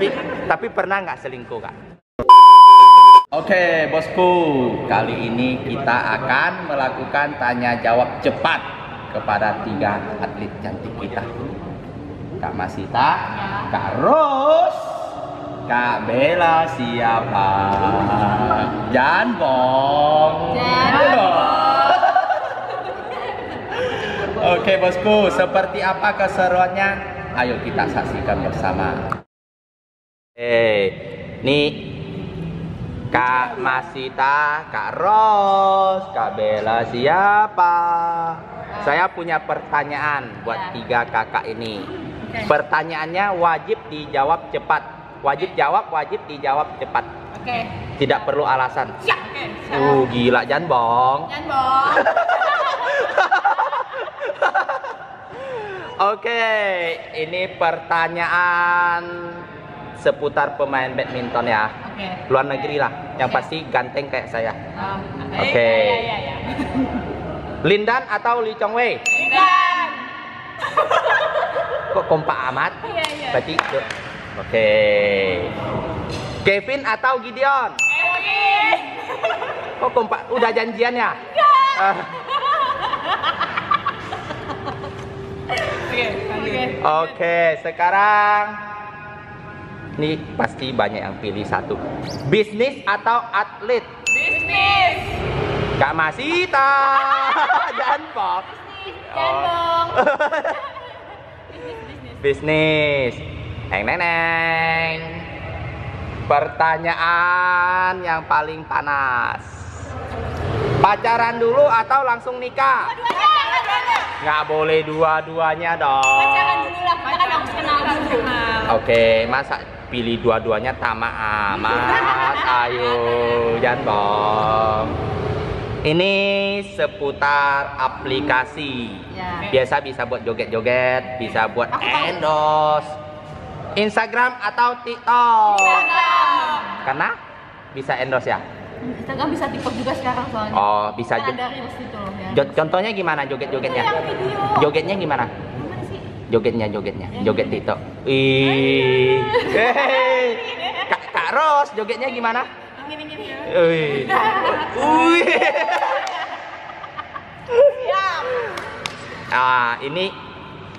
tapi tapi pernah nggak selingkuh kak? Oke bosku, kali ini kita akan melakukan tanya jawab cepat kepada tiga atlet cantik kita. Kak Masita, Kak Ros, Kak Bella siapa? Janbong. Janbong. Oke bosku, seperti apa keseruannya? Ayo kita saksikan bersama. Eh, nih Kak Masita, Kak Ros, Kak Bella siapa? Saya punya pertanyaan buat tiga kakak ini. Pertanyaannya wajib dijawab cepat. Wajib jawab, wajib dijawab cepat. Oke. Tidak perlu alasan. Siap. Oke. Uh, gila Jan Bong. Jan Bong. Oke, ini pertanyaan seputar pemain badminton ya. Oke. Luar negeri lah, yang pasti ganteng kayak saya. Um, Oke. Ya, ya, ya. Lindan atau Lee Chong Wei? Lindan. Kok kompak amat? Iya, iya. Berarti yuk. Oke. Kevin atau Gideon? Kevin. Kok kompak? Udah janjian ya? Enggak. Oke, oke. Oke, sekarang ini pasti banyak yang pilih satu. Bisnis atau atlet? Bisnis. Kak Masita dan Pop. Jan Bong. Bisnis. Neng neng neng. Pertanyaan yang paling panas. Pacaran dulu atau langsung nikah? Nggak boleh dua-duanya dong. Pacaran dulu lah, kita kan harus kenal dulu. Oke, masa pilih dua-duanya tama amat. Ayo, jangan bong. Ini seputar aplikasi. Ya. Biasa bisa buat joget-joget, bisa buat Aku endorse. Instagram atau TikTok? Instagram. Karena bisa endorse ya? Instagram bisa TikTok juga sekarang soalnya. Oh, bisa Kan jo- ada reels itu loh ya. Contohnya gimana joget-jogetnya? Itu yang video. Jogetnya gimana? Jogetnya, jogetnya, joget. TikTok. Ih. Kak, Kak Ros, jogetnya gimana? Wih. Wih. Siap. Ah, ini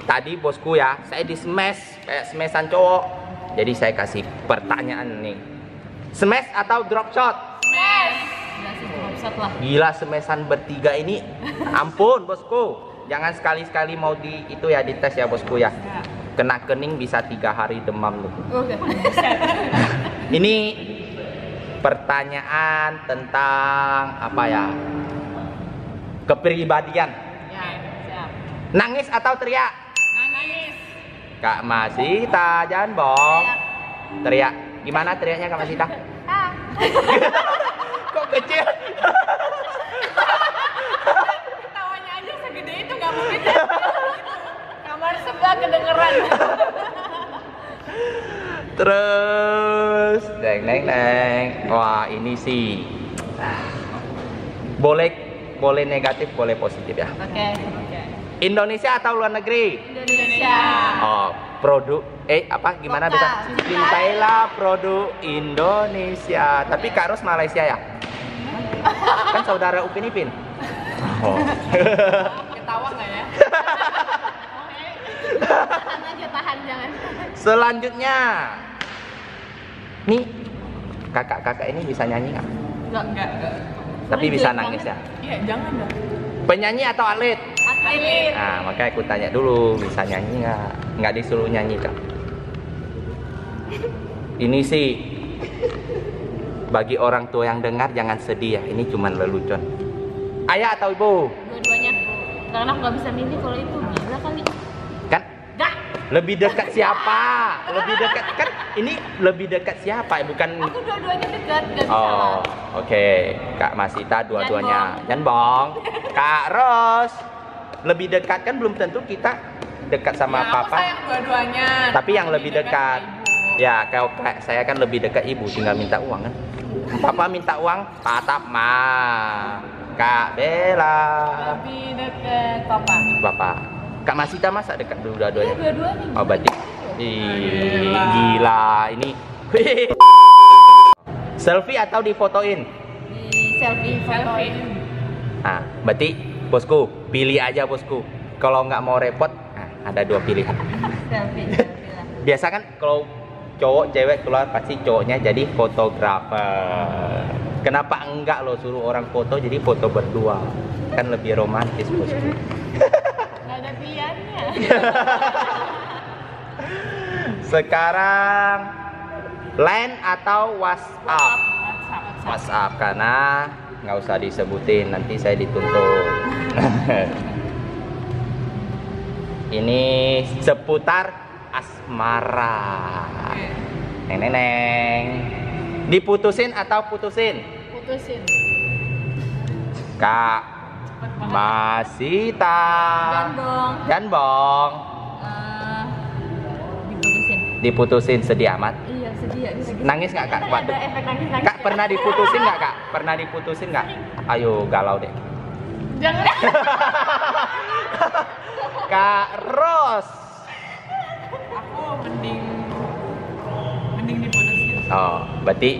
tadi bosku ya, saya di smash kayak smashan cowok. Jadi saya kasih pertanyaan nih. Smash atau drop shot? Smash. Udah sih, drop shot lah. Gila smashan bertiga ini. Ampun bosku. Jangan sekali-sekali mau di itu ya dites ya bosku ya. Kena kening bisa tiga hari demam loh. Ini pertanyaan tentang apa ya? Kepribadian. Ya. Nangis atau teriak? Nangis. Kak Masita jangan bong. Teriak. Gimana teriaknya Kak Masita? Ah. Kok kecil? Ketawanya aja segede itu nggak mungkin. Kamar sebelah kedengeran. Terus neng neng neng. Wah ini sih boleh boleh negatif boleh positif ya. Oke. Oke. Indonesia atau luar negeri? Indonesia. Oh produk eh apa gimana bisa? Cintailah produk Indonesia. Tapi Kak Ros Malaysia ya? kan saudara Upin Ipin. Oh. Ketawa nggak ya? Oke. Tahan aja, tahan jangan. Selanjutnya, nih kakak-kakak ini bisa nyanyi nggak? Enggak, enggak, enggak. Tapi bisa nangis ya. Iya, jangan dong. Penyanyi atau atlet? Atlet. Nah, makanya aku tanya dulu, bisa nyanyi nggak? Nggak disuruh nyanyi kak. Ini sih bagi orang tua yang dengar jangan sedih ya. Ini cuma lelucon. Ayah atau ibu? Dua-duanya. Karena aku nggak bisa milih kalau itu gila kali. Kan Enggak. lebih dekat siapa? Lebih dekat kan? Ini lebih dekat siapa? Bukan Aku dua-duanya dekat, bisa Oh, oke. Kak Masita dua-duanya. Jan Bong. Kak Ros. Lebih dekat kan belum tentu kita dekat sama Ya, papa. dua-duanya. Tapi yang lebih dekat. ibu. Ya, kalau kayak saya kan lebih dekat ibu, tinggal minta uang kan. Papa minta uang, patap mah. Kak Bella. Lebih dekat papa. Bapak. Kak Masita masa dekat Iya, dua-duanya? dua-duanya. Oh, berarti Ih, gila ini. Selfie atau difotoin? Di selfie fotoin. Nah, berarti bosku, pilih aja bosku. Kalau nggak mau repot, nah, ada dua pilihan. Selfie, selfie lah. Biasa kan kalau cowok cewek keluar pasti cowoknya jadi fotografer. Kenapa enggak lo suruh orang foto jadi foto berdua? Kan lebih romantis bosku. Ada pilihannya. Sekarang line atau WhatsApp? WhatsApp. WhatsApp karena nggak usah disebutin nanti saya dituntut. Ini seputar asmara. Neng neng neng. Diputusin atau putusin? Putusin. Kak. Masita. Dan dong. Dan Bong. Eh, diputusin. Diputusin sedih amat. Iya, sedih ya. Bisa gitu. Nangis nggak kak? Kan Waktu ada efek nangis-nangis. Kak pernah diputusin nggak kak? Pernah diputusin nggak? Ayo galau deh. Jangan. Kak Ros. Aku mending. Oh, berarti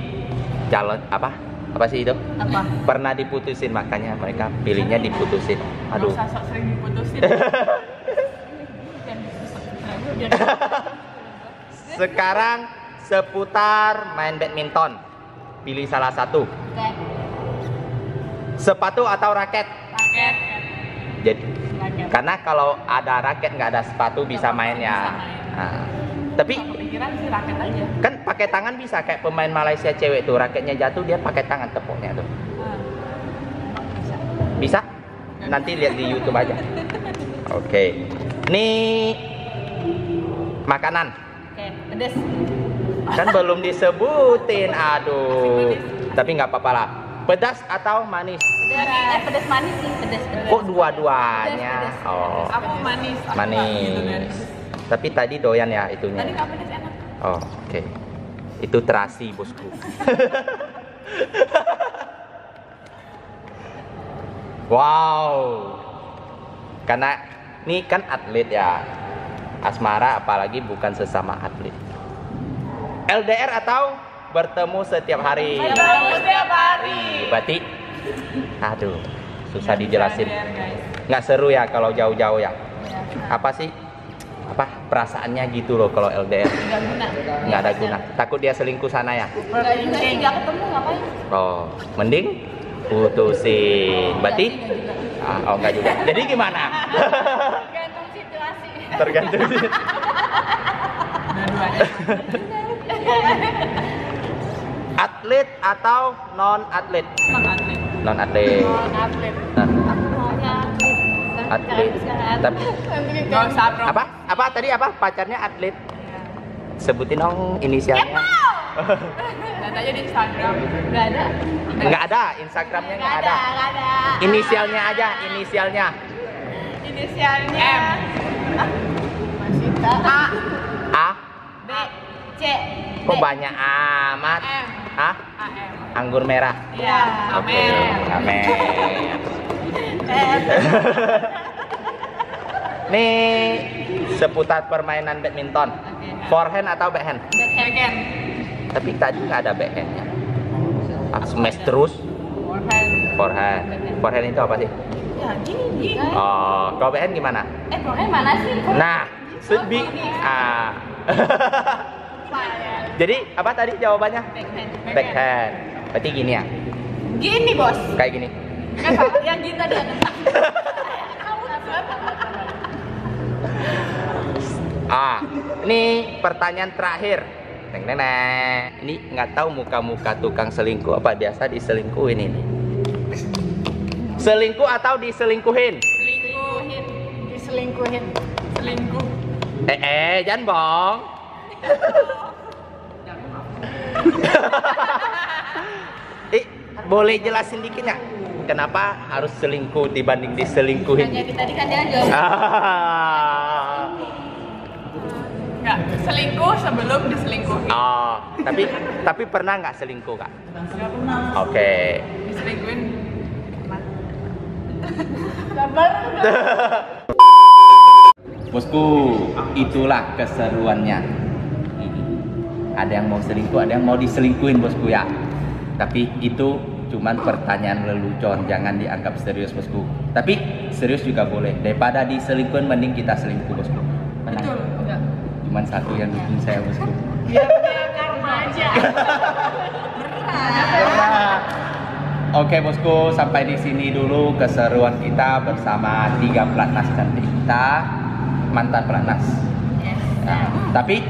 calon apa? Apa sih itu? Apa? Pernah diputusin makanya mereka pilihnya diputusin. Aduh. Usah sering diputusin. Sekarang seputar main badminton. Pilih salah satu. Sepatu atau raket? Raket. Jadi Raket. karena kalau ada raket nggak ada sepatu bisa main ya. Bisa main. Nah, tapi Kepikiran sih raket aja. kan pakai tangan bisa kayak pemain Malaysia cewek tuh raketnya jatuh dia pakai tangan tepuknya tuh. Ah. Bisa. Bisa? Nanti lihat di YouTube aja. Oke. Nih makanan. Oke, pedes. Kan belum disebutin. Aduh. Tapi nggak apa-apa lah. Pedas atau manis? Pedes. Eh, pedes manis sih, pedes. pedes. Kok dua-duanya? Pedas, pedas. Oh, Aku manis. Aku gitu, manis. guys. Tapi tadi doyan ya Tadi itunya. nggak pedes enak. Oh, oke. Itu terasi, bosku. wow. Karena ini kan atlet ya. Asmara apalagi bukan sesama atlet. LDR atau bertemu setiap hari? Ketemu setiap hari. Berarti aduh, susah dijelasin. Nggak seru ya kalau jauh-jauh ya. Ya, Apa sih? Apa perasaannya gitu loh kalau LDR? nggak guna. nggak ada guna takut dia selingkuh sana ya Nggak ketemu ngapain? oh mending putusin berarti ah, oh nggak juga jadi gimana Tergantung situasi. tergantung atlet atau non atlet Non atlet. non atlet Non atlet. Nah. Atlet. Tapi- apa apa tadi apa pacarnya atlet sebutin dong inisialnya Lihat aja di Instagram. Nggak ada. nggak ada instagramnya nggak ada ada. inisialnya aja inisialnya Inisialnya. M. Masita. A. A B. C. kok banyak amat M. A. M. anggur merah Iya. Oke, amin. Nih seputar permainan badminton. Forehand atau backhand? Backhand. Tapi tadi nggak ada backhandnya. Ah, smash terus. Forehand. Forehand. Forehand itu apa sih? Ya gini gini. Oh, kalau backhand gimana? Eh forehand mana sih? Nah, sedih. Ah. Jadi apa tadi jawabannya? Backhand. Backhand. Berarti gini ya? Gini bos. Kayak gini. Kan salah. Yang gini tadi ada. Ah, ini pertanyaan terakhir. Neng neng neng. Ini nggak tahu muka-muka tukang selingkuh apa biasa diselingkuhin ini. Selingkuh atau diselingkuhin? Selingkuhin. Diselingkuhin. Selingkuh. Eh eh, jangan bohong. eh, boleh jelasin dikit nggak? Kenapa harus selingkuh dibanding diselingkuhin? Jadi tadi kan dia jawab. Ah. Enggak, selingkuh sebelum diselingkuhi. Oh, tapi tapi pernah nggak selingkuh kak? Enggak pernah. Oke. Diselingkuhin. Sabar. Bosku, itulah keseruannya. Ada yang mau selingkuh, ada yang mau diselingkuhin bosku ya. Tapi itu cuman pertanyaan lelucon, jangan dianggap serius bosku. Tapi serius juga boleh. Daripada diselingkuhin, mending kita selingkuh bosku. Benar. Betul. Enggak. Cuman satu yang dukung saya bosku. Biar dia karma aja. Berat. Oke bosku, sampai di sini dulu keseruan kita bersama tiga pelatnas cantik kita, mantan pelatnas. Yes. Nah, tapi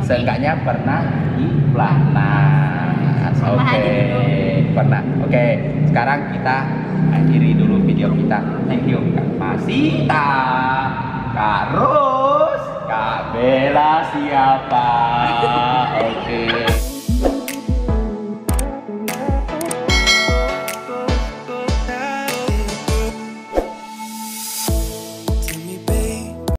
seenggaknya pernah di pelatnas. Oke, dulu. pernah. Oke, sekarang kita akhiri dulu video kita. Thank you Kak Masita, Kak Ros, Kak Bella siapa? Oke.